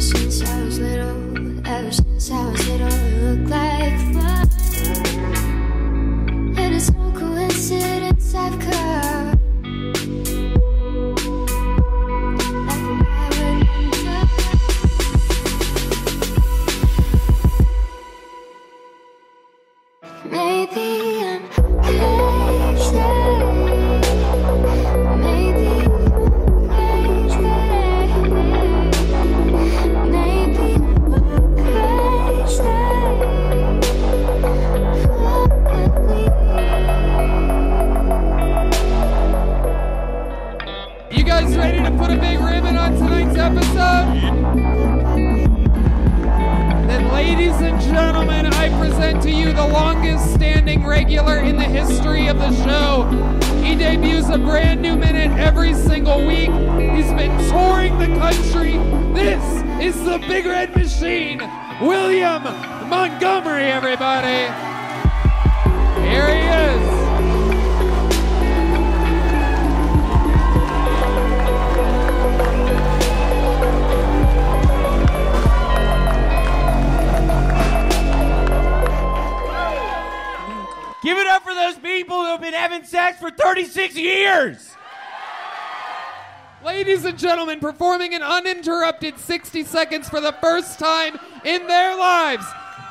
Since I was little, ever since I was little, it looked like performing an uninterrupted 60 seconds for the first time in their lives,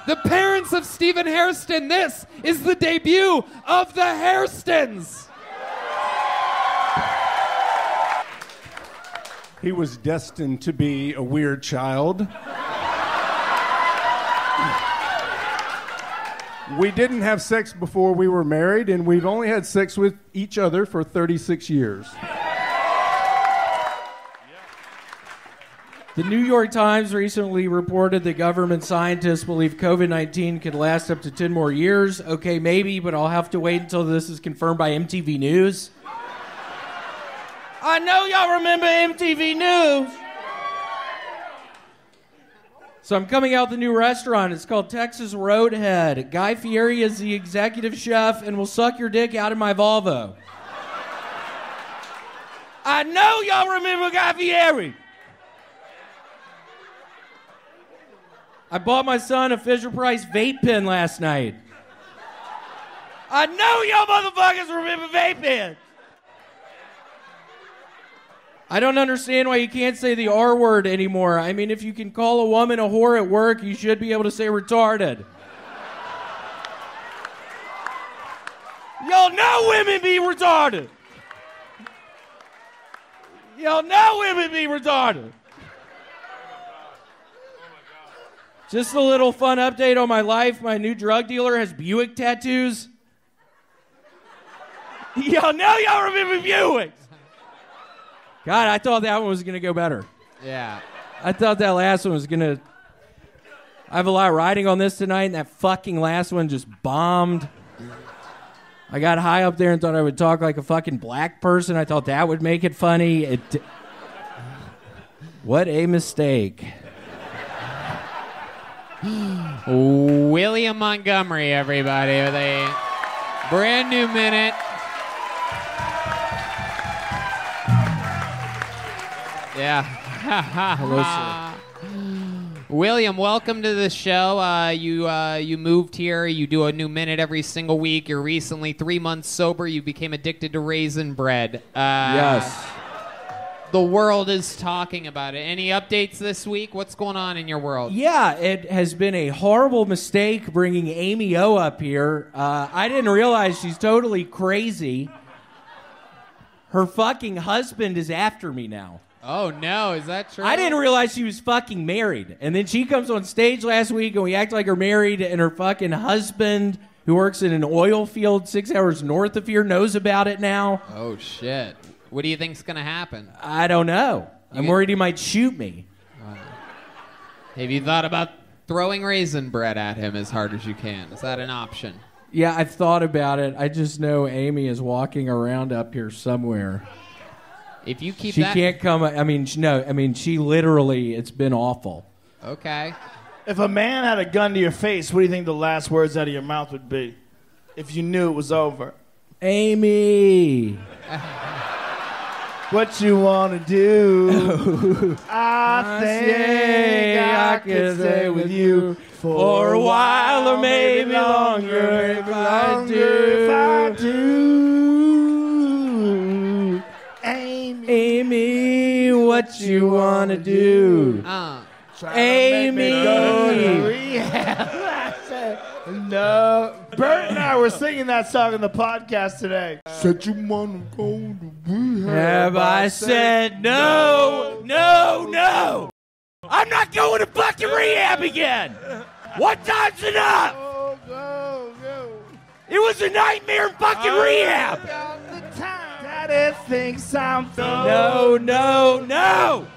the parents of Stephen Hairston. This is the debut of the Hairstons. He was destined to be a weird child. We didn't have sex before we were married, and we've only had sex with each other for 36 years. The New York Times recently reported that government scientists believe COVID 19 could last up to 10 more years. Okay, maybe, but I'll have to wait until this is confirmed by MTV News. I know y'all remember MTV News. So I'm coming out a new restaurant. It's called Texas Roadhead. Guy Fieri is the executive chef and will suck your dick out of my Volvo. I know y'all remember Guy Fieri. I bought my son a Fisher Price vape pen last night. I know y'all motherfuckers remember vape pens. I don't understand why you can't say the R word anymore. I mean, if you can call a woman a whore at work, you should be able to say retarded. Y'all know women be retarded. Y'all know women be retarded. Just a little fun update on my life. My new drug dealer has Buick tattoos. Y'all know y'all remember Buicks. God, I thought that one was gonna go better. Yeah. I thought that last one was gonna. I have a lot riding on this tonight, and that fucking last one just bombed. I got high up there and thought I would talk like a fucking black person. I thought that would make it funny. It. What a mistake. William Montgomery, everybody, with a brand new minute. Yeah. Hello, sir. William, welcome to the show. Uh, you uh, you moved here. You do a new minute every single week. You're recently three months sober. You became addicted to raisin bread. Uh, Yes. The world is talking about it. Any updates this week? What's going on in your world? Yeah, it has been a horrible mistake bringing Amy O up here. Uh, I didn't realize she's totally crazy. Her fucking husband is after me now. Oh no, is that true? I didn't realize she was fucking married. And then she comes on stage last week and we act like we're married, and her fucking husband, who works in an oil field six hours north of here, knows about it now. Oh shit! What do you think's gonna happen? I don't know. I'm get- worried he might shoot me. Uh, have you thought about throwing raisin bread at him as hard as you can? Is that an option? Yeah, I've thought about it. I just know Amy is walking around up here somewhere. If you keep she that, can't come. I mean, sh- no. I mean, she literally. It's been awful. okay. If a man had a gun to your face, what do you think the last words out of your mouth would be? If you knew it was over. Amy. What you wanna do? I think I could stay with you for a while or maybe longer if I If I do. do. Amy. Amy, what you wanna do? Uh, Amy. No. Bert and I were singing that song in the podcast today. Said you wanna go to rehab. Have I said no, no, no? I'm not going to fucking rehab again. One time's enough. Oh, go, go. It was a nightmare in fucking oh, rehab. Daddy thinks I'm No, no, no.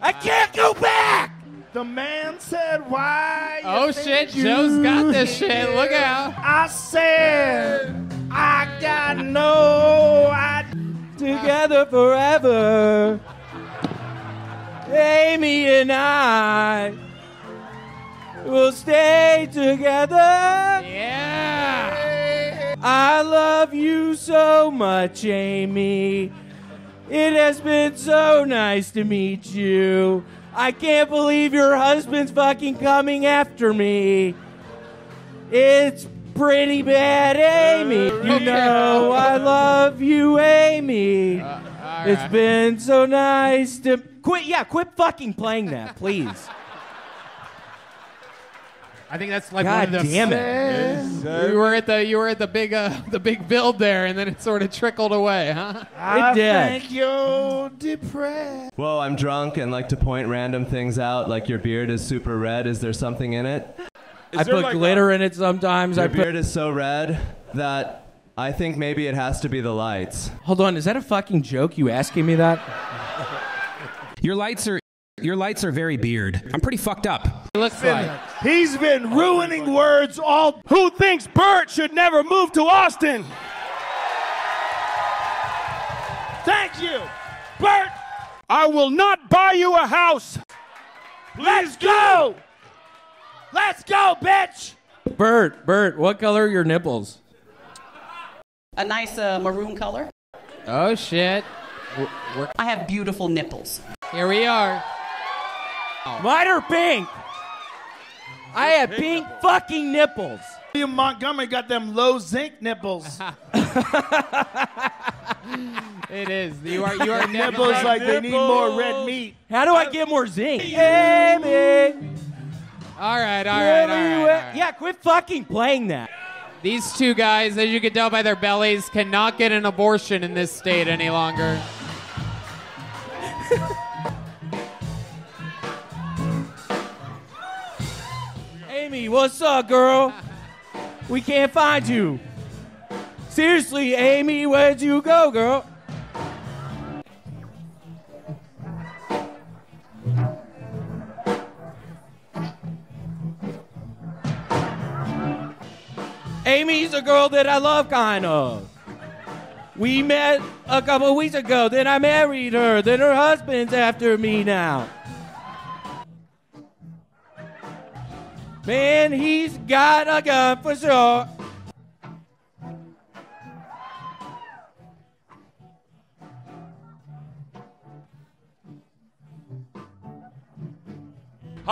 I can't go back. The man said, Why? oh shit, Joe's got this shit. Look out. I said, I got no idea. Together forever. Amy and I will stay together. Yeah. I love you so much, Amy. It has been so nice to meet you. I can't believe your husband's fucking coming after me. It's pretty bad, Amy. Uh, you know I love you, Amy. Uh, all It's been so nice to quit. Yeah, quit fucking playing that, please. I think that's like God one of the. damn it. You were at the you were at the big uh, the big build there, and then it sort of trickled away, huh? I did. think you're depressed. Whoa, I'm drunk and like to point random things out, like your beard is super red. Is there something in it? I put glitter in it sometimes. I Your put. beard is so red that I think maybe it has to be the lights. Hold on, is that a fucking joke? You asking me that? Your lights are your lights are very beard. I'm pretty fucked up. It looks like. He's been ruining words all. Who thinks Bert should never move to Austin? Thank you, Bert. I will not buy you a house. Let's go. Let's go, bitch. Bert, Bert, what color are your nipples? a nice uh, maroon color. Oh shit. I have beautiful nipples. Here we are. Mine are pink. I have pink fucking nipples. William Montgomery got them low zinc nipples. It is. You are you are nipples definitely- like they need more red meat. How do I get more zinc? Amy. All right, all right, all right, all right. Yeah, quit fucking playing that. These two guys, as you can tell by their bellies, cannot get an abortion in this state any longer. What's up, girl? We can't find you. Seriously, Amy, where'd you go, girl? Amy's a girl that I love, kind of. We met a couple weeks ago, then I married her, then her husband's after me now. Man, he's got a gun for sure.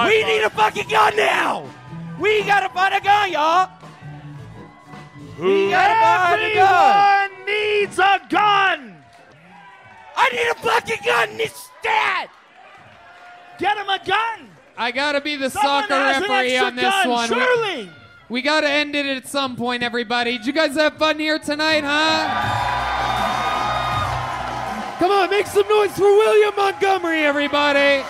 we need a fucking gun now! We gotta find a gun, y'all! We gotta find a gun! Everyone needs a gun. I need a fucking gun instead! Get him a gun. I gotta be the Someone soccer referee on this gun, one. We- We gotta end it at some point, everybody. Did you guys have fun here tonight, huh? Come on, make some noise for William Montgomery, everybody.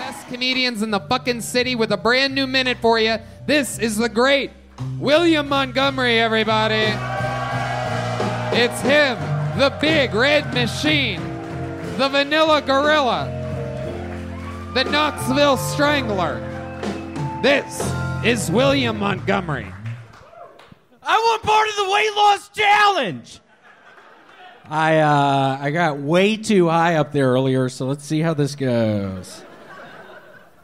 Best comedians in the fucking city with a brand new minute for you. This is the great William Montgomery, everybody. It's him, the big red machine, the vanilla gorilla, the Knoxville Strangler. This is William Montgomery. I want part of the weight loss challenge. I uh, I got way too high up there earlier, so let's see how this goes.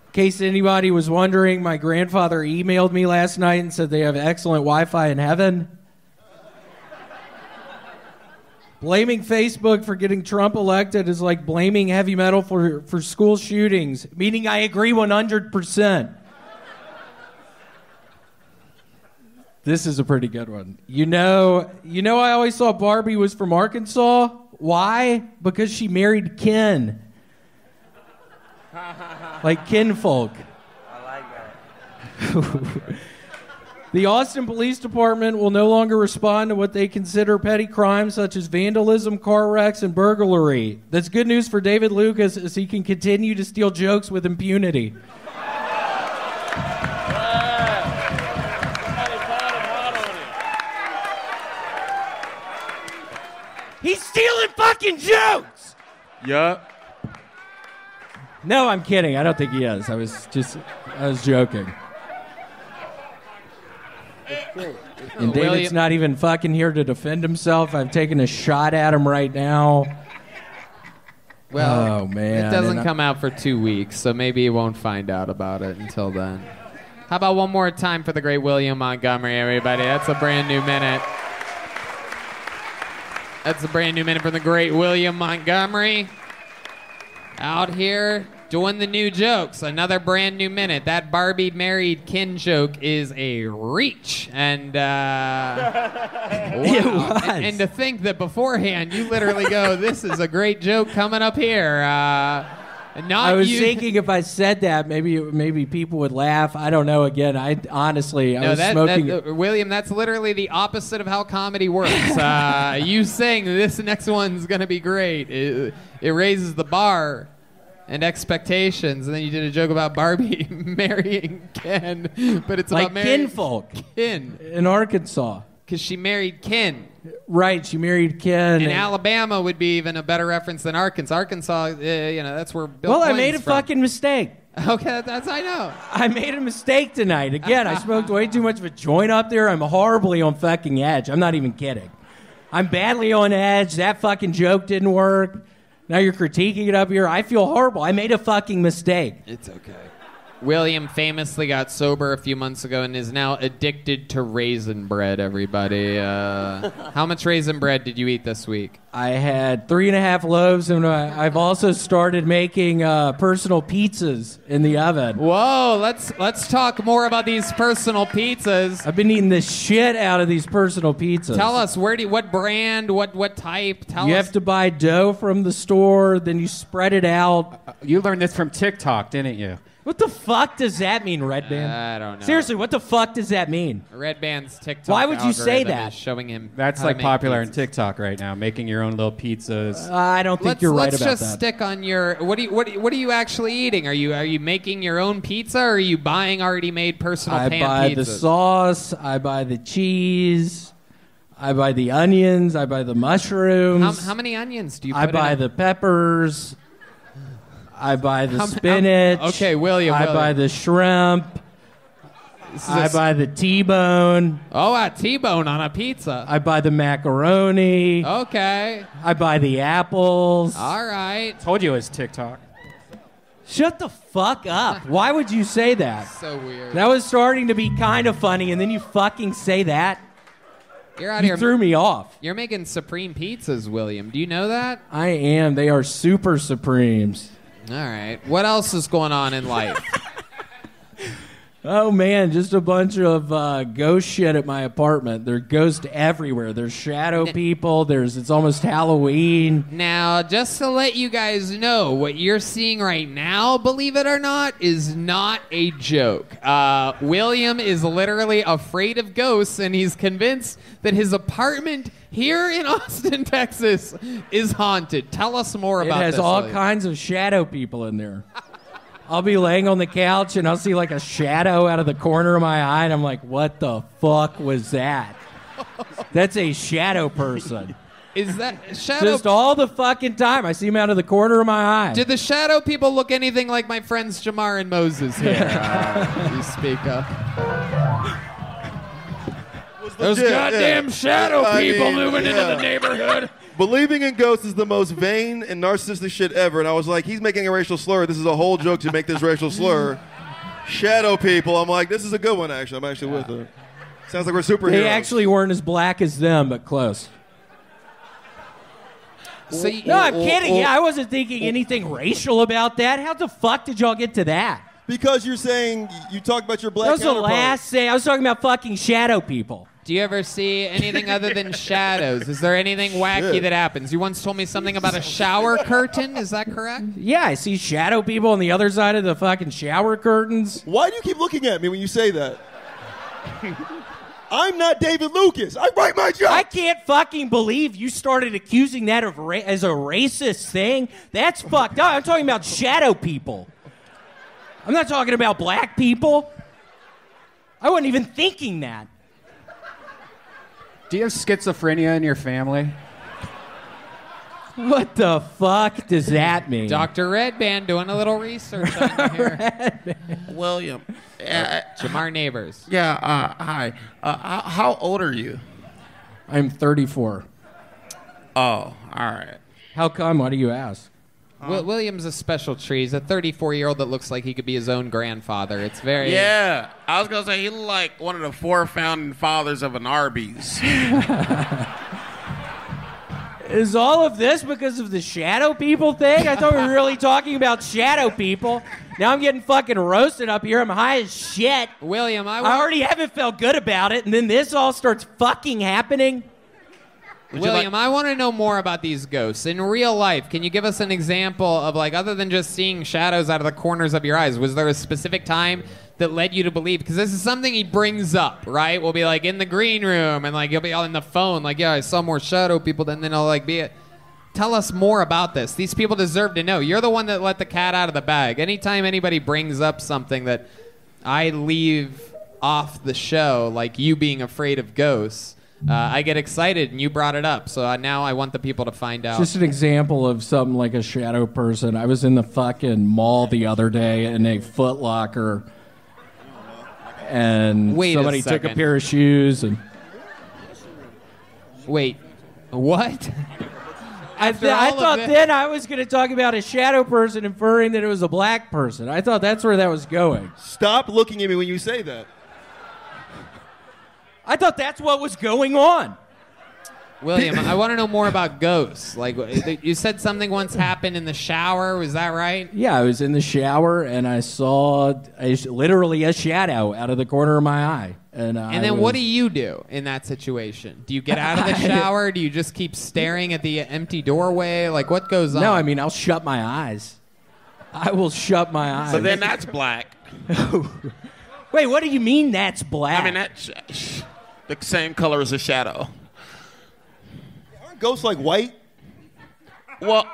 In case anybody was wondering, my grandfather emailed me last night and said they have excellent Wi-Fi in heaven. Blaming Facebook for getting Trump elected is like blaming heavy metal for, for school shootings, meaning I agree 100%. This is a pretty good one. You know, you know I always thought Barbie was from Arkansas. Why? Because she married Ken. like kinfolk. The Austin Police Department will no longer respond to what they consider petty crimes such as vandalism, car wrecks, and burglary. That's good news for David Lucas as he can continue to steal jokes with impunity. He's stealing fucking jokes! Yup. No, I'm kidding. I don't think he is. I was just, I was joking. And David's William- not even fucking here to defend himself. I've taken a shot at him right now. Well, oh man, it doesn't And I- come out for two weeks, so maybe you won't find out about it until then. How about one more time for the great William Montgomery, everybody? That's a brand new minute. That's a brand new minute from the great William Montgomery. Out here doing the new jokes. Another brand new minute. That Barbie married Ken joke is a reach. And, uh. It was. And, and to think that beforehand you literally go, this is a great joke coming up here. Uh, not I was you. thinking if I said that, maybe maybe people would laugh. I don't know. Again, I honestly, I No, was that, smoking. that, uh, William, that's literally the opposite of how comedy works. uh, you saying this next one's going to be great, it, it raises the bar and expectations. And then you did a joke about Barbie marrying Ken, but it's like about marrying kinfolk Ken in Arkansas. because she married Ken. Right, she married Ken. And and- Alabama would be even a better reference than Arkansas. Arkansas, uh, you know, that's where Bill well, I made a from. fucking mistake. Okay, that's I know. I made a mistake tonight. Again, I smoked way too much of a joint up there. I'm horribly on fucking edge. I'm not even kidding. I'm badly on edge. That fucking joke didn't work. Now you're critiquing it up here. I feel horrible. I made a fucking mistake. It's okay. William famously got sober a few months ago and is now addicted to raisin bread, everybody. Uh, how much raisin bread did you eat this week? I had three and a half loaves, and I, I've also started making uh, personal pizzas in the oven. Whoa, let's let's talk more about these personal pizzas. I've been eating the shit out of these personal pizzas. Tell us where do you, what brand, what what type? Tell you us. have to buy dough from the store, then you spread it out. You learned this from TikTok, didn't you? What the fuck does that mean, Redban? Uh, I don't know. Seriously, what the fuck does that mean? Redban's TikTok. Why would you say algorithm that? is Showing him That's how to like make popular pizzas. in TikTok right now, making your own little pizzas. Uh, I don't think let's, you're right let's about just that. stick on your what do you what do you, what are you actually eating? Are you are you making your own pizza or are you buying already made personal I pan buy pizzas? the sauce, I buy the cheese, I buy the onions, I buy the How, mushrooms, how many onions do you I put buy in? the peppers, I buy the How m- how- spinach. okay, William, I William. buy the shrimp. This is I a s- buy the T-bone. Oh, a T-bone on a pizza. I buy the macaroni. Okay. I buy the apples. All right. Told you it was TikTok. Shut the fuck up. Why would you say that? So weird. That was starting to be kind of funny, and then you fucking say that. You're out You here. threw me off. You're making supreme pizzas, William. Do you know that? I am. They are super supremes. All right. What else is going on in life? Oh man, just a bunch of uh, ghost shit at my apartment. There's ghosts everywhere. There's shadow people. There's it's almost Halloween. Now, just to let you guys know, what you're seeing right now, believe it or not, is not a joke. Uh, William is literally afraid of ghosts, and he's convinced that his apartment here in Austin, Texas, is haunted. Tell us more about. It has this. all William. kinds of shadow people in there. I'll be laying on the couch and I'll see like a shadow out of the corner of my eye, and I'm like, "What the fuck was that?" That's a shadow person. Is that shadow? Just all the fucking time. I see him out of the corner of my eye. Did the shadow people look anything like my friends Jamar and Moses here? uh, you speak up. Those legit, goddamn yeah. shadow I people mean, moving into the neighborhood. Believing in ghosts is the most vain and narcissistic shit ever. And I was like, he's making a racial slur. This is a whole joke to make this racial slur. Shadow people. I'm like, this is a good one, actually. I'm actually with it. Sounds like we're superheroes. They actually weren't as black as them, but close. So you- no, I'm kidding. Yeah, I wasn't thinking anything racial about that. How the fuck did y'all get to that? Because you're saying you talk about your black. That was the last thing. I was talking about fucking shadow people. Do you ever see anything other than shadows? Is there anything wacky Shit. that happens? You once told me something about a shower curtain. Is that correct? Yeah, I see shadow people on the other side of the fucking shower curtains. Why do you keep looking at me when you say that? I'm not David Lucas. I write my job. I can't fucking believe you started accusing that of ra- as a racist thing. That's fucked up. I'm talking about shadow people. I'm not talking about black people. I wasn't even thinking that. Do you have schizophrenia in your family? What the fuck does that mean? Dr. Redban doing a little research on here. William. Uh, Jamar Neighbors. Yeah, uh, hi. Uh, how, how old are you? I'm 34. Oh, all right. How come? Why do you ask? Uh-huh. Wi- William's a special tree. He's a 34 year old that looks like he could be his own grandfather. It's very. Yeah, I was gonna say he looked like one of the four founding fathers of an Arby's. Is all of this because of the shadow people thing? I thought we were really talking about shadow people. Now I'm getting fucking roasted up here. I'm high as shit. William, I, I already haven't felt good about it, and then this all starts fucking happening. William, I want to know more about these ghosts in real life. Can you give us an example of like, other than just seeing shadows out of the corners of your eyes? Was there a specific time that led you to believe? Because this is something he brings up, right? We'll be like in the green room, and like you'll be all in the phone, like, yeah, I saw more shadow people. And then I'll like be. Tell us more about this. These people deserve to know. You're the one that let the cat out of the bag. Anytime anybody brings up something that I leave off the show, like you being afraid of ghosts, uh, I get excited, and you brought it up. So uh, now I want the people to find out. Just an example of something like a shadow person. I was in the fucking mall the other day in a Foot Locker, and Wait a somebody took a second. pair of shoes and. Wait, what? I, After th- I all of thought this- then I was going to talk about a shadow person inferring that it was a black person. I thought that's where that was going. Stop looking at me when you say that. I thought that's what was going on. William, I want to know more about ghosts. Like you said, something once happened in the shower. Was that right? Yeah, I was in the shower and I saw a, literally a shadow out of the corner of my eye. And, I And then what do you do in that situation? Do you get out of the shower? Do you just keep staring at the empty doorway? Like what goes on? No, I mean I'll shut my eyes. I will shut my eyes. So then that's black. Wait, what do you mean that's black? I mean that's sh- the same color as a shadow. Aren't ghosts like white? Well,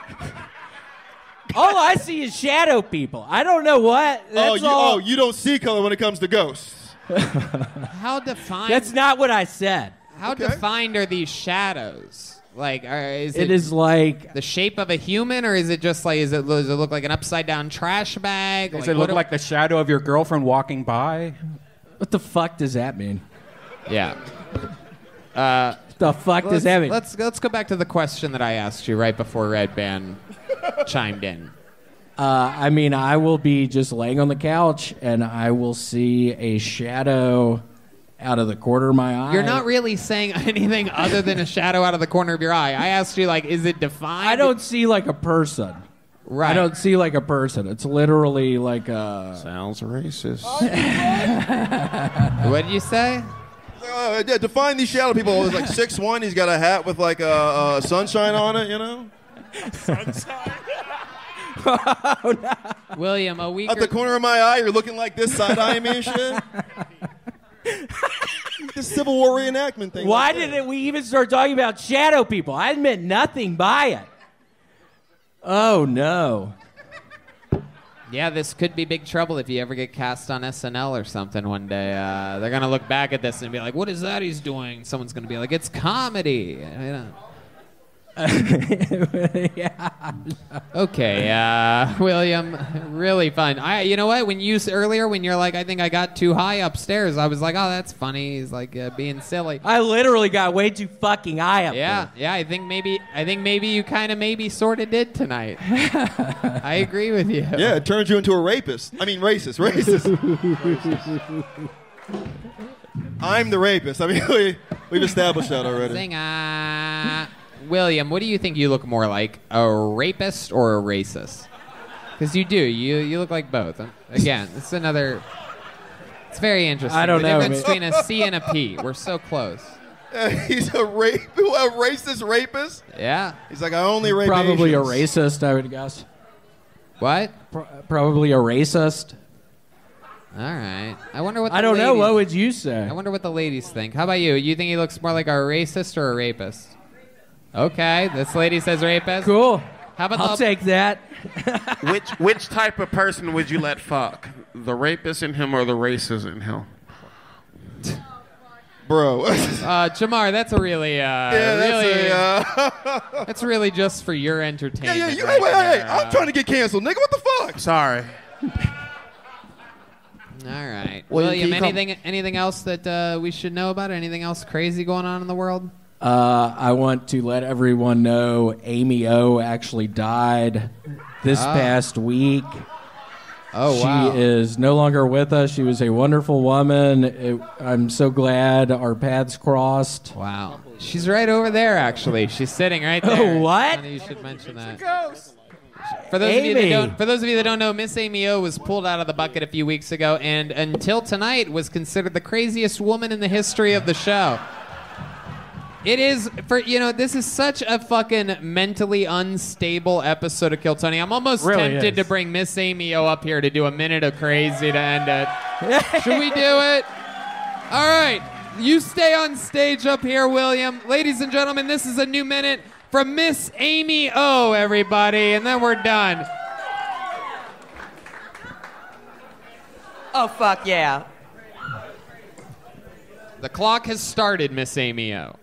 all I see is shadow people. I don't know what. Oh, that's oh, you, all. oh, you don't see color when it comes to ghosts. How defined? That's not what I said. How defined are these shadows? Like, are, is It it, is like the shape of a human, or is it just like is it does it look like an upside down trash bag? Does Like, it look like the shadow of your girlfriend walking by? What the fuck does that mean? Yeah. Uh, the fuck does let's, that mean? Let's let's go back to the question that I asked you right before Redban chimed in. Uh, I mean, I will be just laying on the couch and I will see a shadow out of the corner of my eye. You're not really saying anything other than a shadow out of the corner of your eye. I asked you like, is it defined? I don't see like a person. Right. I don't see like a person. It's literally like a. Sounds racist. what did you say? Uh, yeah, define these shadow people. He's like six one. He's got a hat with like a, a sunshine on it. You know. Sunshine William, a week At the corner of my eye, you're looking like this side eyeing me and shit. The Civil War reenactment thing. Why like that. did we even start talking about shadow people? I meant nothing by it. Oh no. Yeah, this could be big trouble if you ever get cast on SNL or something one day. Uh, they're gonna look back at this and be like, "What is that he's doing?" Someone's gonna be like, "It's comedy." You know. Okay, uh, William, really fun. I, you know what? When you s- earlier, when you're like, I think I got too high upstairs, I was like, oh, that's funny. He's like uh, being silly. I literally got way too fucking high up Yeah, yeah. I think maybe, I think maybe you kind of maybe sort of did tonight. I agree with you. Yeah, it turns you into a rapist. I mean, racist. Racist. I'm the rapist. I mean, we, we've established that already. Sing, uh, William, what do you think you look more like, a rapist or a racist? Because you do. You you look like both. Again, it's another. It's very interesting. I don't the know, difference between a C and a P. We're so close. He's a rape, a racist rapist. Yeah. He's like, I only rape Probably a racist, I would guess. What? probably a racist. All right. I wonder what. The I don't know. What would you say? I wonder what the ladies think. How about you? You think he looks more like a racist or a rapist? Okay, this lady says rapist. Cool. How about I'll the, take that. which which type of person would you let fuck? The rapist in him or the racist in him? Bro. Uh, Jamar, that's a really, uh, Yeah, that's really, a, uh, that's really just for your entertainment. yeah, yeah, you, right hey, wait, hey, hey, I'm trying to get canceled, nigga. What the fuck? Sorry. All right, William, William. can you come- anything, anything else that uh, we should know about? Anything else crazy going on in the world? Uh, I want to let everyone know Amy O actually died this Ah. past week. Oh, she wow. is no longer with us. She was a wonderful woman. It, I'm so glad our paths crossed. Wow. She's right over there, actually. She's sitting right Oh, there. what? You should mention that. For those of you that don't, for those of you that don't know, Miss Amy O was pulled out of the bucket a few weeks ago, and until tonight was considered the craziest woman in the history of the show. It is for you know this is such a fucking mentally unstable episode of Kill Tony. I'm almost Really tempted is. to bring Miss Amy O up here to do a minute of crazy to end it. Should we do it? All right, you stay on stage up here, William. Ladies and gentlemen, this is a new minute from Miss Amy O. Everybody, and then we're done. Oh, fuck yeah. The clock has started, Miss Amy O.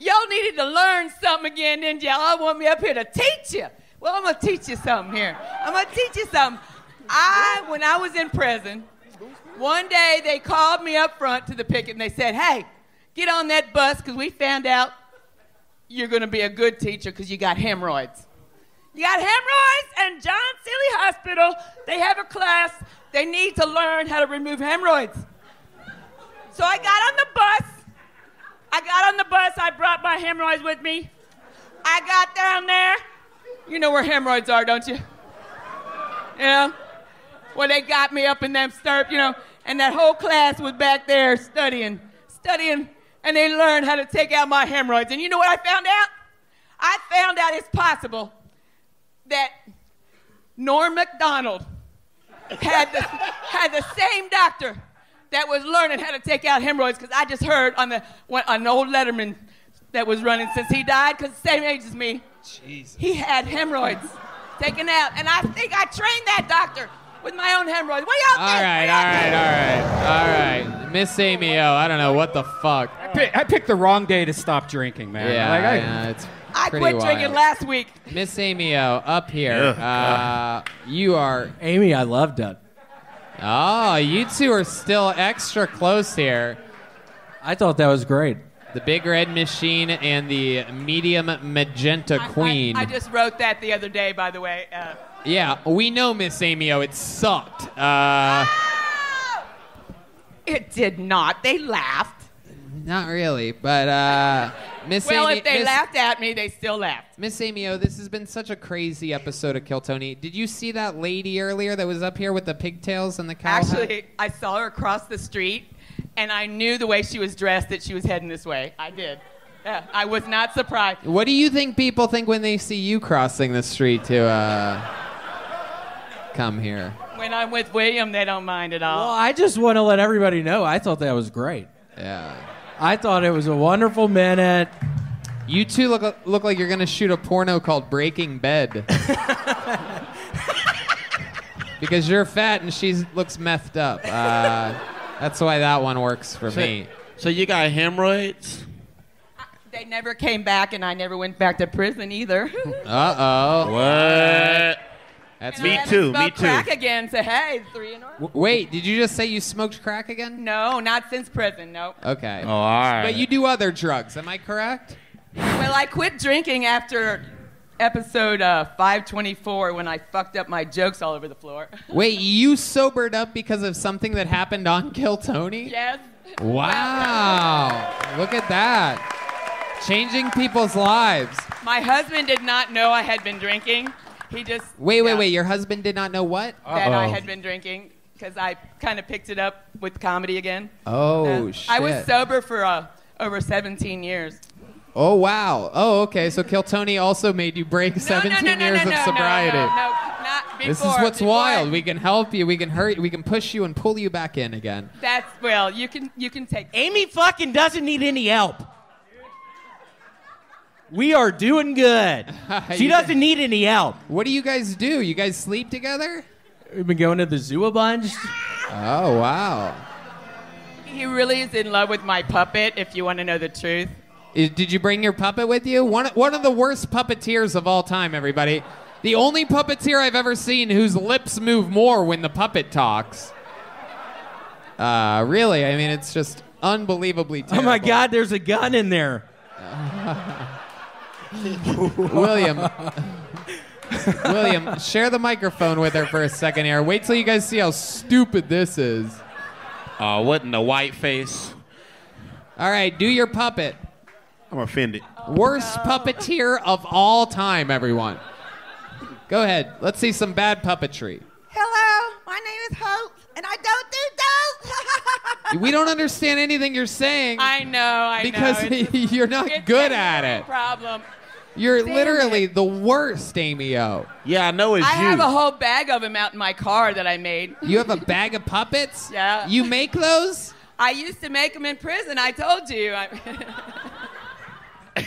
Y'all needed to learn something again, didn't y'all? I want me up here to teach you. Well, I'm going to teach you something here. I'm going to teach you something. I, when I was in prison, one day they called me up front to the picket and they said, hey, get on that bus because we found out you're going to be a good teacher because you got hemorrhoids. You got hemorrhoids, and John Sealy Hospital, they have a class. They need to learn how to remove hemorrhoids. So I got on the bus. I got on the bus. I brought my hemorrhoids with me. I got down there. You know where hemorrhoids are, don't you? Yeah. Well, they got me up in them stirrup, you know, and that whole class was back there studying, studying, and they learned how to take out my hemorrhoids. And you know what I found out? I found out it's possible that Norm Macdonald had the, had the same doctor that was learning how to take out hemorrhoids because I just heard on the one, an old Letterman that was running since he died because the same age as me. Jesus. He had hemorrhoids taken out, and I think I trained that doctor with my own hemorrhoids. What do y'all All think? right, all right, all right, all right. Miss Amy O. I don't know what the fuck. I, pick, I picked the wrong day to stop drinking, man. Yeah, Like, I- yeah, it's I quit wild. drinking last week. Miss Amy O, up here. Ugh, uh, you are. Amy, I loved it. Oh, you two are still extra close here. I thought that was great. The big red machine and the medium magenta queen. I just wrote that the other day, by the way. Uh, yeah, we know Miss Amy O. It sucked. Uh, it did not. They laughed. not really, but uh, Miss well, Amy. if they Miss- laughed at me, they still laughed. Miss Amy O, this has been such a crazy episode of Kill Tony. Did you see that lady earlier that was up here with the pigtails and the cow? hat? Actually, I saw her across the street, and I knew the way she was dressed that she was heading this way. I did. Yeah, I was not surprised. What do you think people think when they see you crossing the street to uh, come here? When I'm with William, they don't mind at all. Well, I just want to let everybody know I thought that was great. Yeah. I thought it was a wonderful minute. You two look look like you're gonna shoot a porno called Breaking Bed. because you're fat and she looks methed up. Uh, that's why that one works for So- me. So you got hemorrhoids? They never came back, and I never went back to prison either. Uh oh. What? That's Me I too, smoked me too. crack again. Say, hey, three in a row. Wait, did you just say you smoked crack again? No, not since prison. No. Okay. Oh, all right. But you do other drugs, am I correct? Well, I quit drinking after episode uh, 524 when I fucked up my jokes all over the floor. Wait, you sobered up because of something that happened on Kill Tony? yes. Wow. Look at that. Changing people's lives. My husband did not know I had been drinking. He just Wait, wait, wait. Your husband did not know what? that I had been drinking because I kind of picked it up with comedy again. Oh, Uh, I was sober for uh, over 17 years. Oh wow. Oh okay. So Kill Tony also made you break 17 no, no, years no, of no, sobriety. No, no, no, not before. this is what's before wild. We can help you. We can hurt. You. We can push you and pull you back in again. That's well, you can you can take. Amy fucking doesn't need any help. We are doing good. She doesn't need any help. What do you guys do? You guys sleep together? We've been going to the zoo a bunch. Oh wow. He really is in love with my puppet. If you want to know the truth. I- Did you bring your puppet with you? One, one of the worst puppeteers of all time, everybody. The only puppeteer I've ever seen whose lips move more when the puppet talks. Uh, really? I mean, it's just unbelievably Oh my God, there's a gun in there. William. William, share the microphone with her for a second here. Wait till you guys see how stupid this is. Uh, what in the white face? All right, do your puppet. I'm offended. Worst puppeteer of all time, everyone. Go ahead. Let's see some bad puppetry. Hello, my name is Hope, and I don't do dope. We don't understand anything you're saying. I know, I because know. It's- you're not good at it. Problem. You're Damn literally the worst, Amy O. Yeah, I know it's I you. have a whole bag of them out in my car that I made. You have a bag of puppets? Yeah. You make those? I used to make them in prison. I told you. I,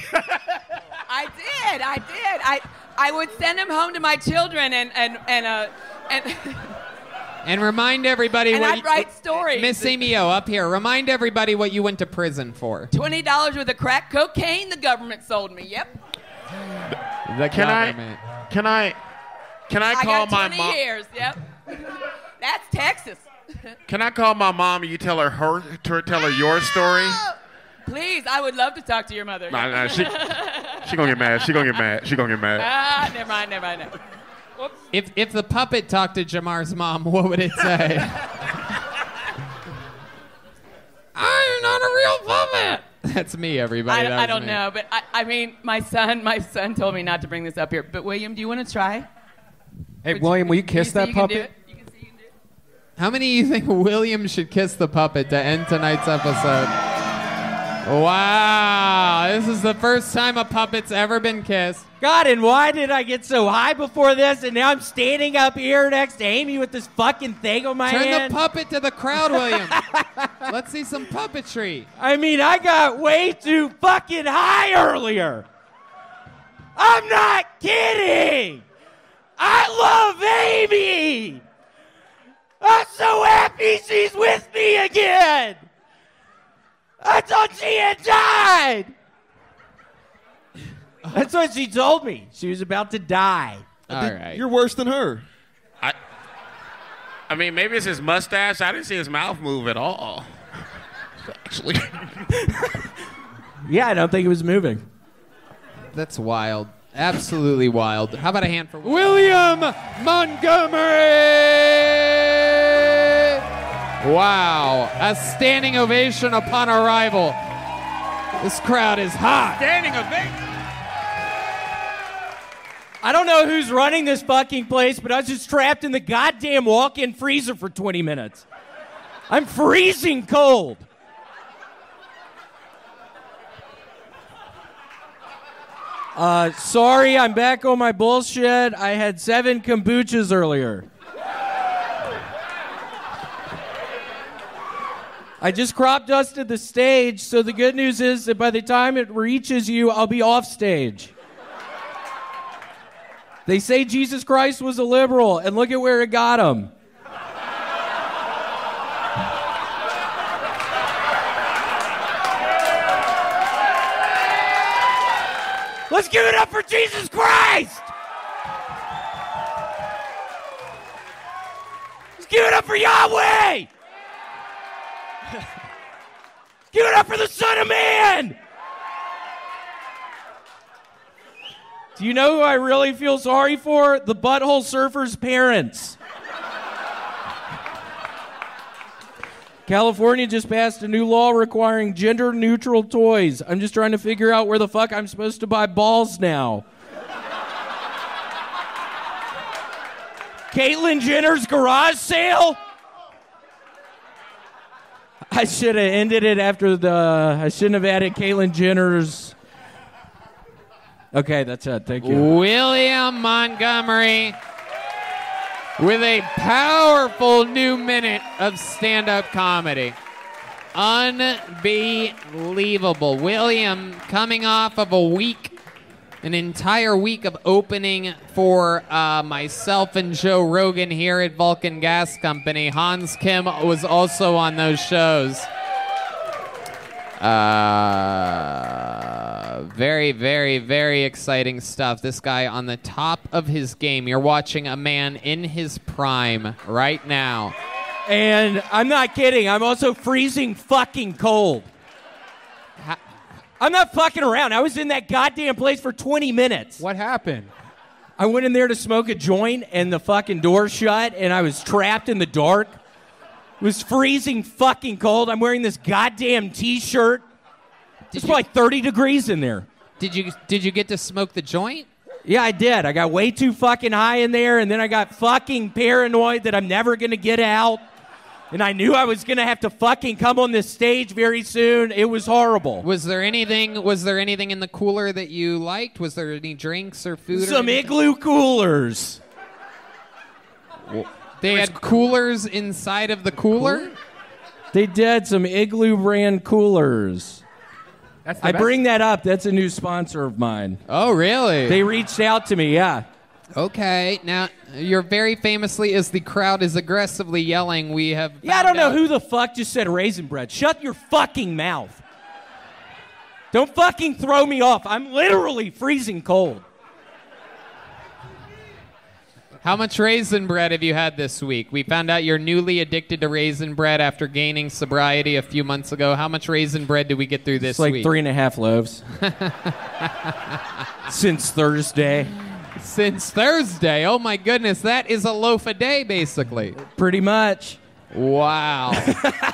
I did. I did. I I would send them home to my children and and and uh and And remind everybody And what I'd you- write stories. Miss Amy O, up here. Remind everybody what you went to prison for. twenty dollars worth of crack cocaine. The government sold me. Yep. The Can I- Can I? Can I call got my mom? years. Yep. That's Texas. Can I call my mom and you tell her her to tell her your story? Please, I would love to talk to your mother. Nah, nah, she she gonna get mad. She gonna get mad. She gonna get mad. Ah, never mind, never mind. Never. Whoops. If if the puppet talked to Jamar's mom, what would it say? I'm not a real puppet. That's me, everybody. I, I don't me. know, but I, I mean, my son, my son told me not to bring this up here. But William, do you want to try? Hey, William, will you kiss see that you can do puppet? it? How many of you think William should kiss the puppet to end tonight's episode? Wow, this is the first time a puppet's ever been kissed. God, and why did I get so high before this? And now I'm standing up here next to Amy with this fucking thing on my Turn hand. the puppet to the crowd, William. Let's see some puppetry. I mean, I got way too fucking high earlier. I'm not kidding. I love Amy. I'm so happy she's with me again. I thought she had died. That's what she told me. She was about to die. All right. You're worse than her. I. I mean, maybe it's his mustache. I didn't see his mouth move at all. Actually. Yeah, I don't think it was moving. That's wild. Absolutely wild. How about a hand for William Montgomery! Wow. A standing ovation upon arrival. This crowd is hot. Standing ovation. I don't know who's running this fucking place, but I was just trapped in the goddamn walk in freezer for 20 minutes. I'm freezing cold. Uh, sorry, I'm back on my bullshit. I had seven kombuchas earlier. I just crop dusted the stage, so the good news is that by the time it reaches you, I'll be off stage. They say Jesus Christ was a liberal, and look at where it got him. Let's give it up for Jesus Christ! Let's give it up for Yahweh! Give it up for the Son of Man! Do you know who I really feel sorry for? The butthole surfer's parents. California just passed a new law requiring gender neutral toys. I'm just trying to figure out where the fuck I'm supposed to buy balls now. Caitlyn Jenner's garage sale? I should have ended it after the. I shouldn't have added Caitlyn Jenner's. Okay, that's it. Thank you. William Montgomery with a powerful new minute of stand up comedy. Unbelievable. William coming off of a week, an entire week of opening for uh, myself and Joe Rogan here at Vulcan Gas Company. Hans Kim was also on those shows. Uh, very, very, very exciting stuff. This guy on the top of his game. You're watching a man in his prime right now. And I'm not kidding. I'm also freezing fucking cold. I'm not fucking around. I was in that goddamn place for 20 minutes. What happened? I went in there to smoke a joint and the fucking door shut and I was trapped in the dark. It was freezing fucking cold. I'm wearing this goddamn t-shirt. It's probably 30 degrees in there. Did you did you get to smoke the joint? Yeah, I did. I got way too fucking high in there and then I got fucking paranoid that I'm never going to get out. And I knew I was going to have to fucking come on this stage very soon. It was horrible. Was there anything was there anything in the cooler that you liked? Was there any drinks or food? Some anything? igloo coolers. They had coolers inside of the cooler? They did some igloo brand coolers. That's I best. bring that up. That's a new sponsor of mine. Oh, really? They reached out to me, yeah. Okay. Now, you're very famously as the crowd is aggressively yelling, we have Yeah, I don't know who the fuck just said raisin bread. Shut your fucking mouth. Don't fucking throw me off. I'm literally freezing cold. How much raisin bread have you had this week? We found out you're newly addicted to raisin bread after gaining sobriety a few months ago. How much raisin bread did we get through this It's like week? three and a half loaves since Thursday. Since Thursday. Oh my goodness, that is a loaf a day, basically. Pretty much. Wow.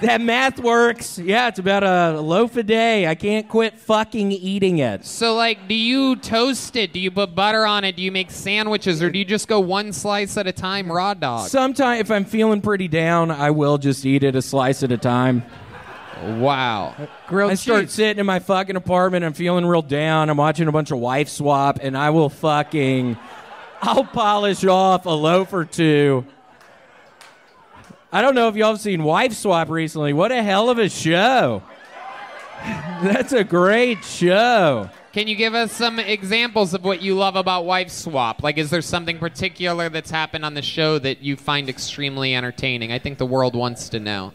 That math works. Yeah, it's about a loaf a day. I can't quit fucking eating it. so, like, do you toast it? Do you put butter on it? Do you make sandwiches, or do you just go one slice at a time, raw dog? Sometimes, if I'm feeling pretty down, I will just eat it a slice at a time. Wow. Grilled I start cheese. sitting in my fucking apartment. I'm feeling real down. I'm watching a bunch of wife swap, and I will fucking, I'll polish off a loaf or two. I don't know if y'all have seen Wife Swap recently. What a hell of a show! That's a great show. Can you give us some examples of what you love about Wife Swap? Like, is there something particular that's happened on the show that you find extremely entertaining? I think the world wants to know.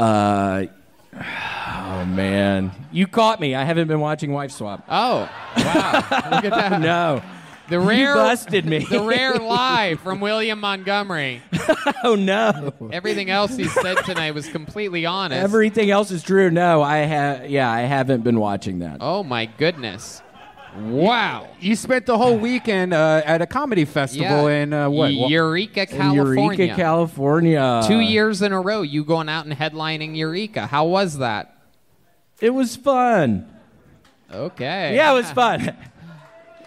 Uh, oh man, you caught me. I haven't been watching Wife Swap. Oh, wow! Look at that. No, The You rare busted me. The rare lie from William Montgomery. oh no. Everything else he said tonight was completely honest. Everything else is true. No, I have. Yeah, I haven't been watching that. oh my goodness! Wow. You spent the whole weekend uh, at a comedy festival Yeah. in uh, what? Wa- Eureka, In California. Eureka, California. Two years in a row, you going out and headlining Eureka. How was that? It was fun. Okay. Yeah, it was fun.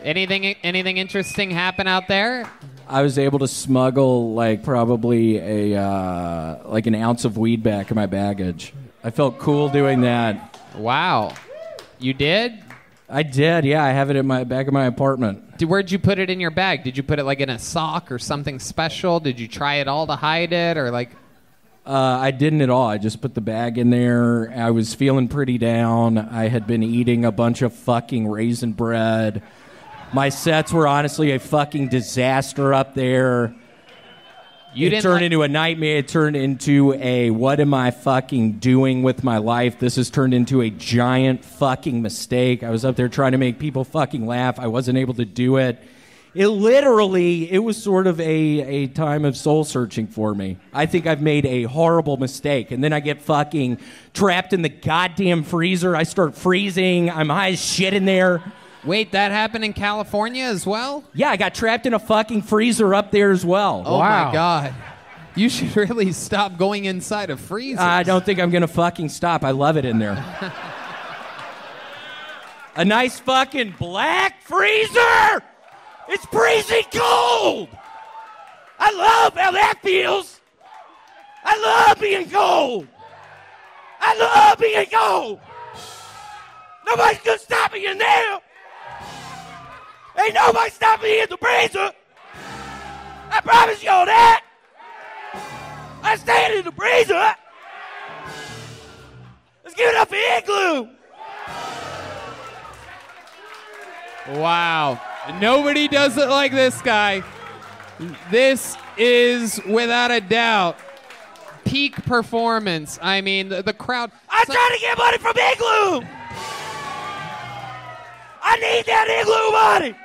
Anything anything interesting happen out there? I was able to smuggle like probably a uh, like an ounce of weed back in my baggage. I felt cool doing that. Wow. You did? I did. Yeah, I have it in my back of my apartment. Did, where'd you put it in your bag? Did you put it like in a sock or something special? Did you try it all to hide it or like Uh, I didn't at all. I just put the bag in there. I was feeling pretty down. I had been eating a bunch of fucking raisin bread. My sets were honestly a fucking disaster up there. You it turned like- into a nightmare. It turned into a what am I fucking doing with my life? This has turned into a giant fucking mistake. I was up there trying to make people fucking laugh. I wasn't able to do it. It literally, it was sort of a, a time of soul searching for me. I think I've made a horrible mistake. And then I get fucking trapped in the goddamn freezer. I start freezing. I'm high as shit in there. Wait, that happened in California as well? Yeah, I got trapped in a fucking freezer up there as well. Oh my god. You should really stop going inside of freezers. I don't think I'm gonna fucking stop. I love it in there. A nice fucking black freezer. It's freezing cold. I love how that feels. I love being cold. I love being cold. Nobody's gonna stop me in there. Ain't nobody stopping me in the freezer. I promise you all that. I stand in the freezer. Let's give it up for Igloo. Wow. Nobody does it like this guy. This is, without a doubt, peak performance. I mean, the, the crowd. I'm trying to get money from Igloo. I need that Igloo money.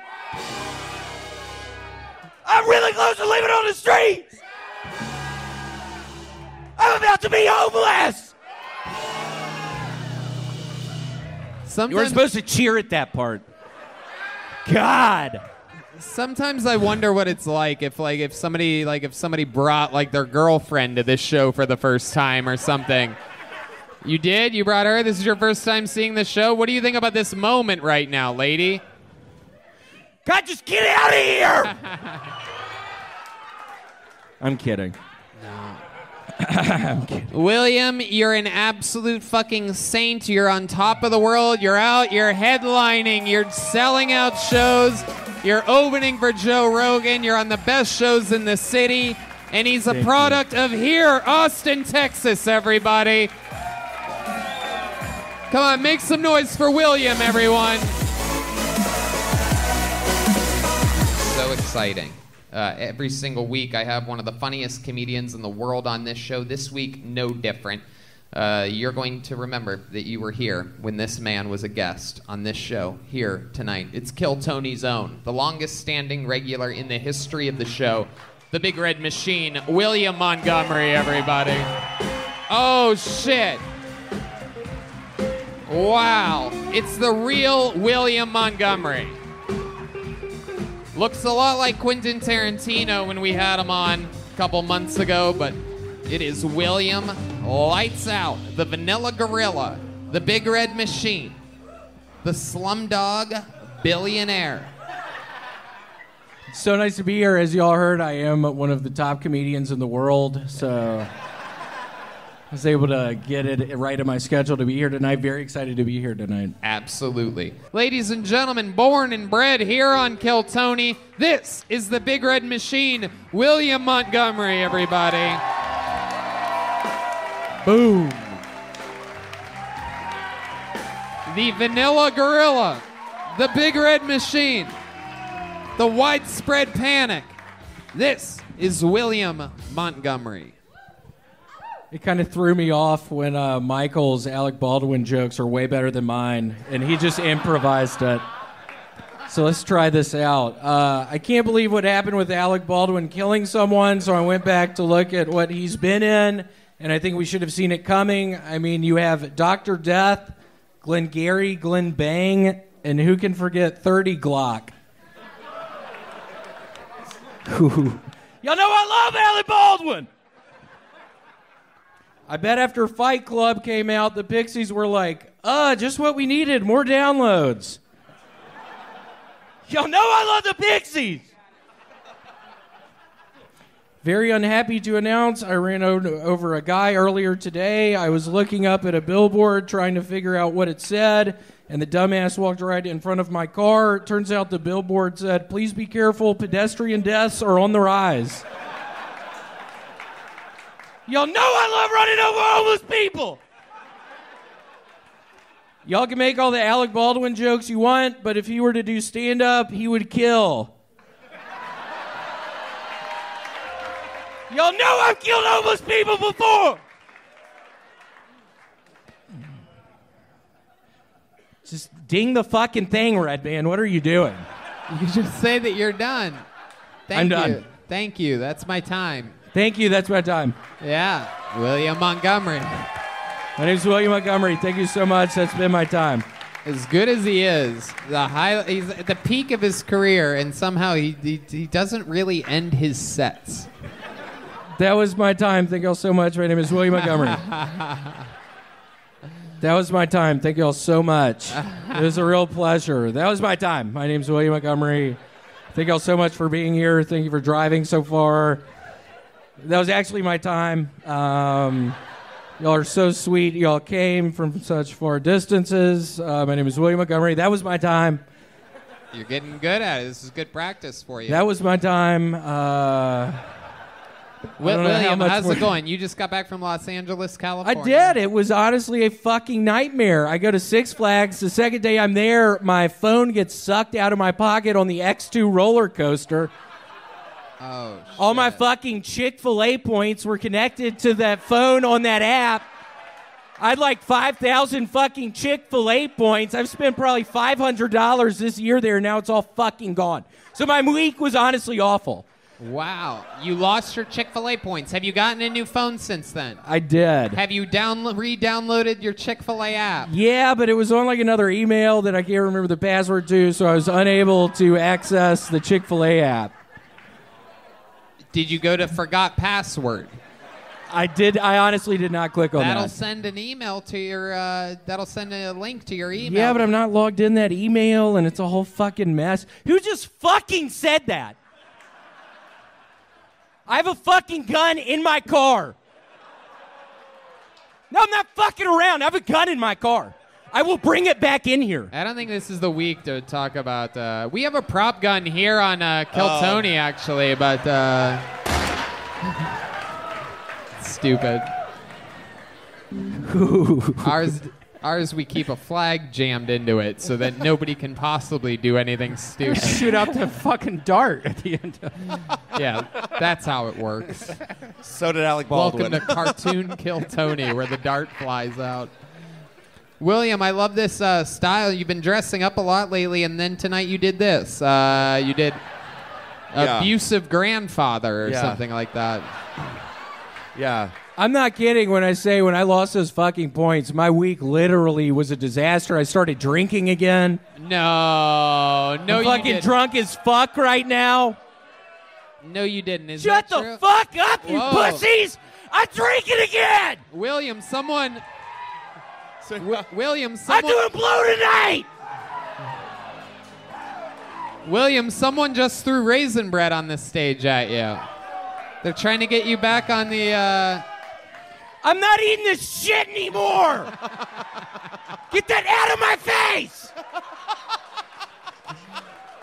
I'm really close to living on the streets. I'm about to be homeless. Sometimes, You were supposed to cheer at that part. God. Sometimes I wonder what it's like if like if somebody like if somebody brought like their girlfriend to this show for the first time or something. You did? You brought her? This is your first time seeing the show? What do you think about this moment right now, lady? God, just get out of here. I'm kidding. I'm kidding. William, you're an absolute fucking saint. You're on top of the world. You're out. You're headlining. You're selling out shows. You're opening for Joe Rogan. You're on the best shows in the city. And he's a Thank you. product of here, Austin, Texas, everybody. Come on, make some noise for William, everyone. Exciting. Uh, every single week, I have one of the funniest comedians in the world on this show. This week, no different. Uh, you're going to remember that you were here when this man was a guest on this show here tonight. It's Kill Tony's Own, the longest standing regular in the history of the show. The Big Red Machine, William Montgomery, everybody. Oh, shit. Wow. It's the real William Montgomery. Looks a lot like Quentin Tarantino when we had him on a couple months ago, but it is William Lights Out, the Vanilla Gorilla, the Big Red Machine, the Slumdog Billionaire. So nice to be here. As y'all heard, I am one of the top comedians in the world. So I was able to get it right in my schedule to be here tonight. Very excited to be here tonight. Absolutely. Ladies and gentlemen, born and bred here on Kill Tony, this is the Big Red Machine, William Montgomery, everybody. Boom. The Vanilla Gorilla, the Big Red Machine, the Widespread Panic. This is William Montgomery. It kind of threw me off when uh, Michael's Alec Baldwin jokes are way better than mine, and he just improvised it. So let's try this out. Uh, I can't believe what happened with Alec Baldwin killing someone, so I went back to look at what he's been in, and I think we should have seen it coming. I mean, you have Dr. Death, Glengarry Glen Bang, and who can forget 30 Glock? Y'all know I love Alec Baldwin! I bet after Fight Club came out, the Pixies were like, uh, just what we needed, more downloads. Y'all know I love the Pixies! Very unhappy to announce I ran over a guy earlier today. I was looking up at a billboard trying to figure out what it said, and the dumbass walked right in front of my car. Turns out the billboard said, Please be careful, pedestrian deaths are on the rise. Y'all know I love running over homeless people. Y'all can make all the Alec Baldwin jokes you want, but if he were to do stand up, he would kill. Y'all know I've killed homeless people before. Just ding the fucking thing, Redban. What are you doing? You just say that you're done. Thank I'm you. done. Thank you. That's my time. Thank you. That's my time. Yeah. William Montgomery. My name's William Montgomery. Thank you so much. That's been my time. As good as he is, the high, he's at the peak of his career, and somehow he, he, he doesn't really end his sets. That was my time. Thank you all so much. My name is William Montgomery. That was my time. Thank you all so much. It was a real pleasure. That was my time. My name's William Montgomery. Thank you all so much for being here. Thank you for driving so far. That was actually my time. Um, y'all are so sweet. Y'all came from such far distances. Uh, my name is William Montgomery. That was my time. You're getting good at it. This is good practice for you. That was my time. Uh, Wi- I how William, how's more- it going? You just got back from Los Angeles, California. I did. It was honestly a fucking nightmare. I go to Six Flags. The second day I'm there, my phone gets sucked out of my pocket on the X2 roller coaster. Oh, All my fucking Chick fil A points were connected to that phone on that app. I had like 5,000 fucking Chick fil A points. I've spent probably $500 this year there. Now it's all fucking gone. So my week was honestly awful. Wow. You lost your Chick fil A points. Have you gotten a new phone since then? I did. Have you download re downloaded your Chick fil A app? Yeah, but it was on like another email that I can't remember the password to, so I was unable to access the Chick fil A app. Did you go to forgot password? I did. I honestly did not click on That'll that. send an email to your. Uh, that'll send a link to your email. Yeah, but I'm not logged in that email, and it's a whole fucking mess. Who just fucking said that? I have a fucking gun in my car. No, I'm not fucking around. I have a gun in my car. I will bring it back in here. I don't think this is the week to talk about. Uh, we have a prop gun here on uh, Kill Oh. Actually, but uh, stupid. ours, ours, we keep a flag jammed into it so that nobody can possibly do anything stupid. Shoot out the fucking dart at the end. Of yeah, that's how it works. So did Alec Baldwin. Welcome to Cartoon Kill Tony, where the dart flies out. William, I love this uh, style. You've been dressing up a lot lately, and then tonight you did this. Uh, you did Yeah. abusive grandfather or Yeah. something like that. Yeah. I'm not kidding when I say when I lost those fucking points, my week literally was a disaster. I started drinking again. No, no, I'm you fucking didn't. drunk as fuck right now. No, you didn't. Is Shut that the true? fuck up, you Whoa. pussies! I'm drinking again. William, someone. Wi- William, I'm doing blue tonight. William, someone just threw raisin bread on this stage at you. They're trying to get you back on the. Uh... I'm not eating this shit anymore. Get that out of my face.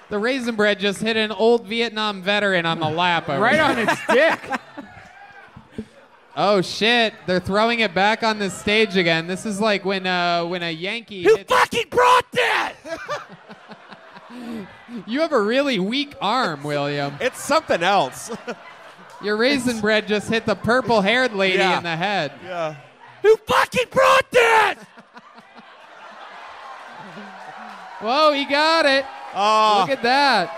The raisin bread just hit an old Vietnam veteran on the lap. right on his dick. Oh shit! They're throwing it back on the stage again. This is like when uh, when a Yankee. Who fucking brought that? You have a really weak arm, William. It's something else. Your raisin bread just hit the purple-haired lady Yeah. in the head. yeah. Who fucking brought that? Whoa, he got it! Oh. Look at that!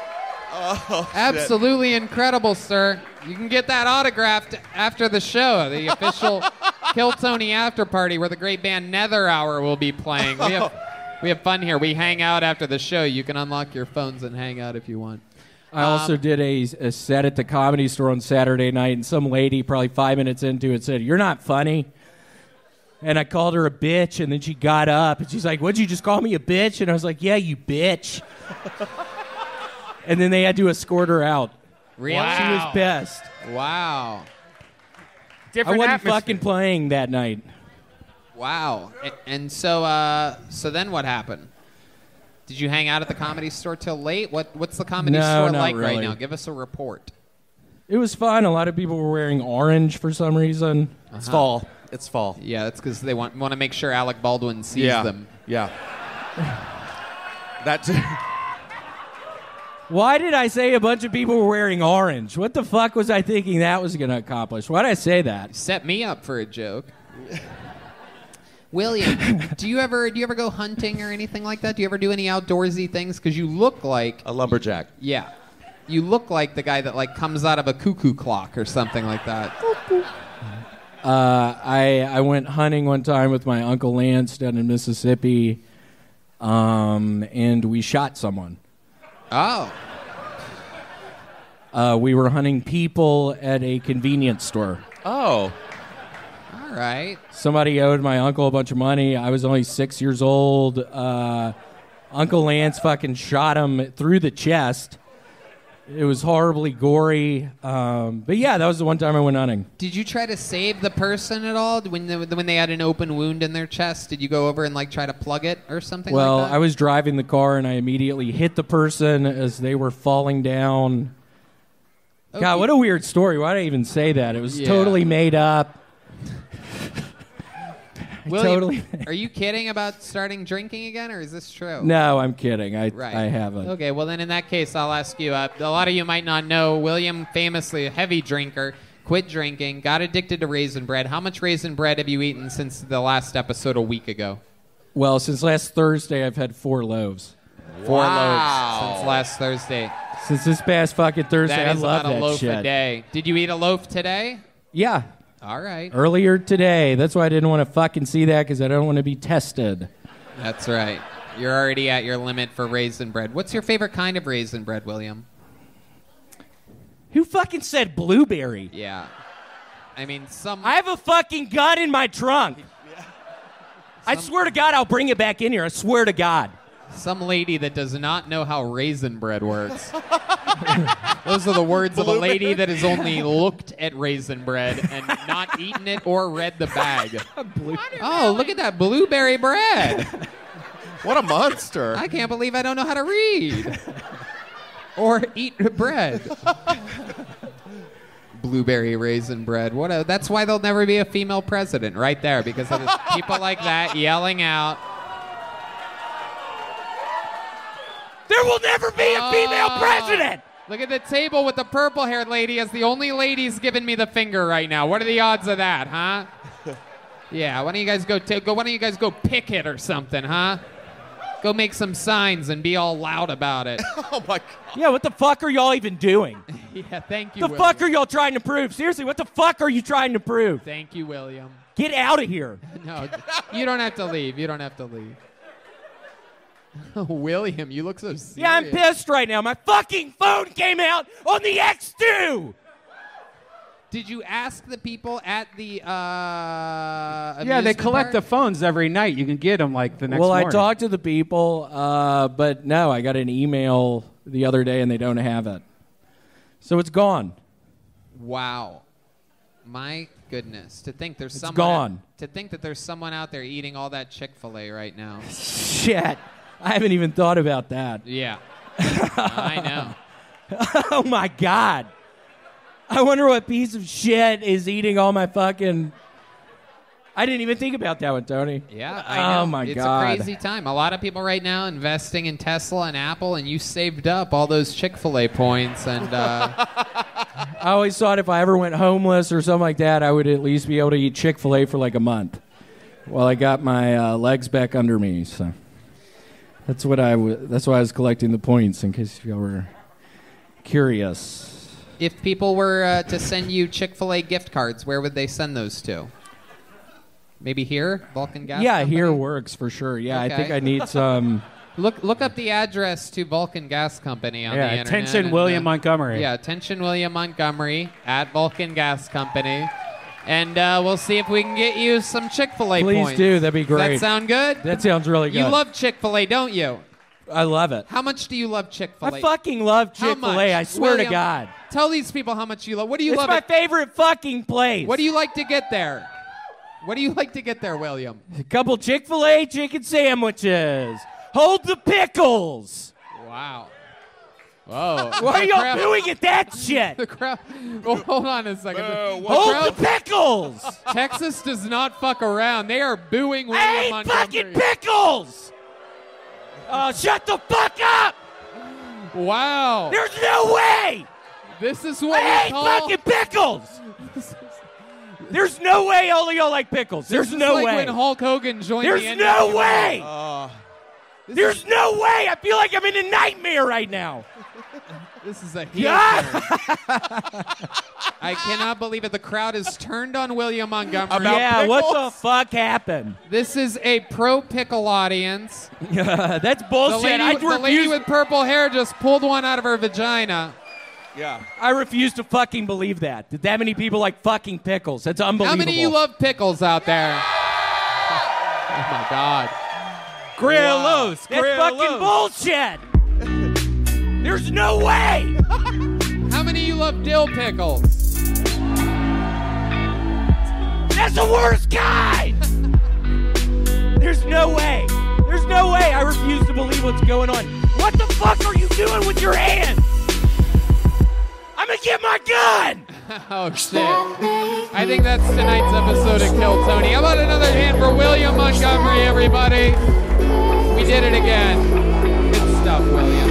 Oh, shit. Absolutely incredible, sir. You can get that autographed after the show, the official Kill Tony after party, where the great band Nether Hour will be playing. We have we have fun here. We hang out after the show. You can unlock your phones and hang out if you want. I also Um, did a, a set at the comedy store on Saturday night, and some lady, probably five minutes into it, said, You're not funny. And I called her a bitch, and then she got up, and she's like, What'd you just call me a bitch? And I was like, Yeah, you bitch. and then they had to escort her out. Really? She was pissed. Wow. Different I wasn't atmosphere. fucking playing that night. Wow. A- And so, uh, so then what happened? Did you hang out at the comedy store till late? What What's the comedy No, store not like right now? Give us a report. It was fun. A lot of people were wearing orange for some reason. It's fall. It's fall. Yeah, that's because they want want to make sure Alec Baldwin sees yeah. them. Yeah. That's Why did I say a bunch of people were wearing orange? What the fuck was I thinking that was going to accomplish? Why did I say that? Set me up for a joke. William, do you ever do you ever go hunting or anything like that? Do you ever do any outdoorsy things? Because you look like a lumberjack. yeah, you look like the guy that like comes out of a cuckoo clock or something like that. Uh, I I went hunting one time with my uncle Lance down in Mississippi, um, and we shot someone. Oh, Uh, we were hunting people at a convenience store. Oh. All right. Somebody owed my uncle a bunch of money. I was only six years old. Uh, uncle Lance fucking shot him through the chest. It was horribly gory. Um, but yeah, that was the one time I went hunting. Did you try to save the person at all when the, when they had an open wound in their chest? Did you go over and like try to plug it or something well, like that? I was driving the car and I immediately hit the person as they were falling down. God, what a weird story. Why did I even say that? It was Yeah. totally made up. William, totally- are you kidding about starting drinking again, or is this true? No, I'm kidding. I Right. I haven't. Okay, well then in that case, I'll ask you. Uh, a lot of you might not know William, famously a heavy drinker, quit drinking, got addicted to raisin bread. How much raisin bread have you eaten since the last episode a week ago? Well, since last Thursday, I've had four loaves. Four loaves since last Thursday. Since this past fucking Thursday, That I love about a loaf shit. a day. Did you eat a loaf today? Yeah. All right. Earlier today. That's why I didn't want to fucking see that because I don't want to be tested. That's right. You're already at your limit for raisin bread. What's your favorite kind of raisin bread, William? Who fucking said blueberry? Yeah. I mean, some. I have a fucking gun in my trunk. I swear to God, I'll bring it back in here. I swear to God. Some lady that does not know how raisin bread works. Those are the words of a lady that has only looked at raisin bread and not eaten it or read the bag. oh, look at that blueberry bread. What a monster. I can't believe I don't know how to read or eat bread. Blueberry raisin bread. What a, that's why there'll never be a female president right there because of people like that yelling out. There will never be a female Oh. president. Look at the table with the purple haired lady as the only lady's giving me the finger right now. What are the odds of that, huh? yeah, why don't you guys go t- go why don't you guys go pick it or something, huh? Go make some signs and be all loud about it. oh my god. Yeah, what the fuck are y'all even doing? yeah, thank you. the William. fuck are y'all trying to prove? Seriously, what the fuck are you trying to prove? Thank you, William. Get out of here. No, you don't have to leave. You don't have to leave. William, you look so serious. Yeah, I'm pissed right now. My fucking phone came out on the X2. Did you ask the people at the uh Yeah, they amusement collect the phones every night. You can get them like the next well, morning. I talked to the people, uh, but no, I got an email the other day and they don't have it. So it's gone. Wow. My goodness. To think there's It's someone gone. to think that there's someone out there eating all that Chick-fil-A right now. Shit. I haven't even thought about that. Yeah. I know. oh my god. I wonder what piece of shit is eating all my fucking. I didn't even think about that one, Tony. Yeah, I know. Oh my it's god. a crazy time. A lot of people right now investing in Tesla and Apple, and you saved up all those Chick-fil-A points, and uh, I always thought if I ever went homeless or something like that, I would at least be able to eat Chick Fil A for like a month, while I got my uh, legs back under me. So that's what I w- That's why I was collecting the points in case y'all were curious. if people were uh, to send you Chick-fil-A gift cards, where would they send those to? Maybe here, Vulcan Gas. yeah, Company? here works for sure. Yeah, I think Okay. I need some. Look look up the address to Vulcan Gas Company on Yeah, the internet. attention and, William uh, Montgomery. Yeah, attention William Montgomery at Vulcan Gas Company. And uh, we'll see if we can get you some Chick fil A Please do. That'd be Does great. that sound good? That sounds really good. You love Chick fil A, don't you? I love it. How much do you love Chick fil A? I fucking love Chick fil A. I swear William, to God. Tell these people how much you love. What do you it's love? my it- favorite fucking place. what do you like to get there? What do you like to get there, William? A couple Chick Fil A chicken sandwiches. Hold the pickles. Wow. Whoa. Why are y'all crowd- doing at that shit? The crowd. Oh, hold on a second. The Hold crowd- the pickles. Texas does not fuck around. They are booing William I hate Montgomery. fucking pickles. Oh, shut the fuck up. Wow. There's no way. This is what I we hate call. fucking pickles. There's no way all of y'all like pickles. There's This is no like way. when Hulk Hogan joined There's the no way. Uh, There's no way. I feel like I'm in a nightmare right now. This is a heel Yeah. I cannot believe it. The crowd is turned on William Montgomery. About yeah, what the fuck happened? This is a pro pickle audience. That's The bullshit. lady, I the lady with purple hair just pulled one out of her vagina. Yeah. I refuse to fucking believe that. Did that many people like fucking pickles. That's unbelievable. How many of you love pickles out there? oh my god. Grillo's? That's fucking bullshit. There's no way. How many of you love dill pickles? That's the worst kind. There's no way. There's no way. I refuse to believe what's going on. What the fuck are you doing with your hand? I'm gonna get my gun. oh shit. I think that's tonight's episode of Kill Tony. How about another hand for William Montgomery, everybody? We did it again. Good stuff, William.